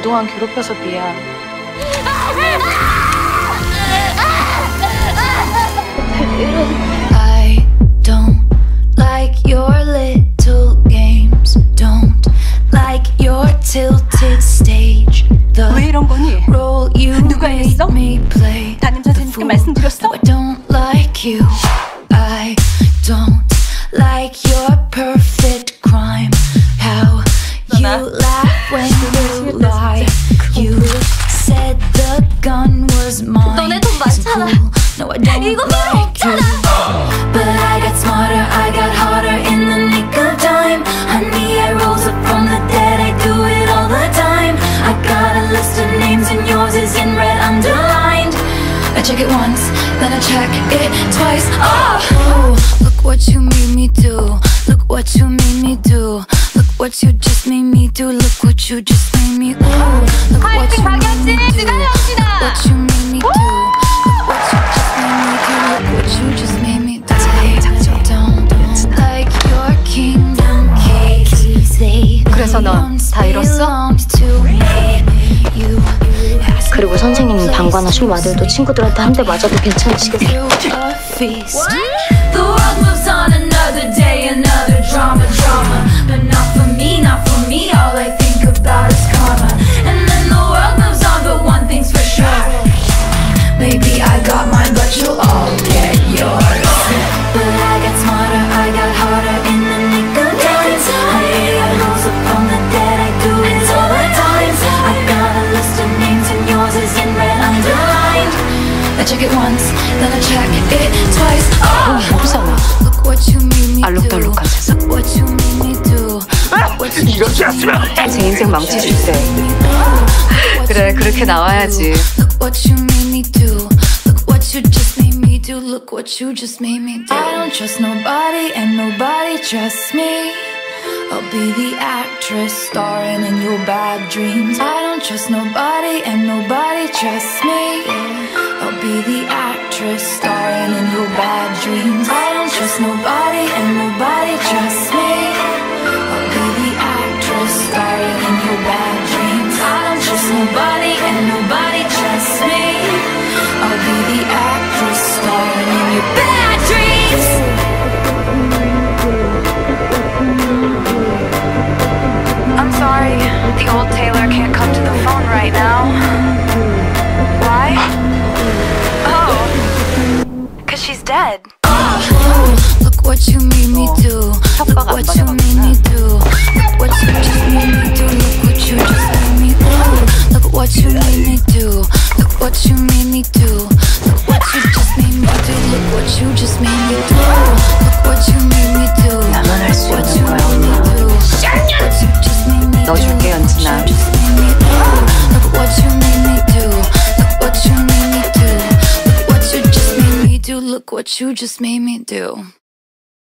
그동안 괴롭혀서 미안. I don't like your little games. Don't like your tilted stage. The 왜 이런 거니? role you 누가 made 했어? me play. 담임 The 선생님께 fool. 말씀드렸어? No, I don't like you. I don't like your perfect crime. How you I But I got smarter, I got harder in the nick of time. Honey, I rose up from the dead, I do it all the time. I got a list of names and yours is in red underlined. I check it once, then I check it twice. Oh, oh look what you made me do. Look what you made me do. Look what you just made me do. Look what you just made me do. Look what you made me do. Look what you made me do. 잃었어? to me. You 그리고 선생님은 방과나 술 맞아도 친구들한테 한 대 맞아도 괜찮으시겠어요? check it once, then I check it twice. Oh, 곱상아. look what you made me do. 알록달록한 세상. Look what you made me do. Look what you 이렇게 하시면 제 인생 망치실세 그래, 그렇게 나와야지. Look what you made me do. Look what you just made me do. Look what you just made me do. I don't trust nobody and nobody trusts me. I'll be the actress starring in your bad dreams. I don't trust nobody and nobody trusts me. Be the actress starring in your bad dreams. I don't trust nobody Dead. Look what you made me do. Look what you made me do. Look what you just made me do. Look what you just made me do. Look what you made me do. Look what you made me do. What you just made me do.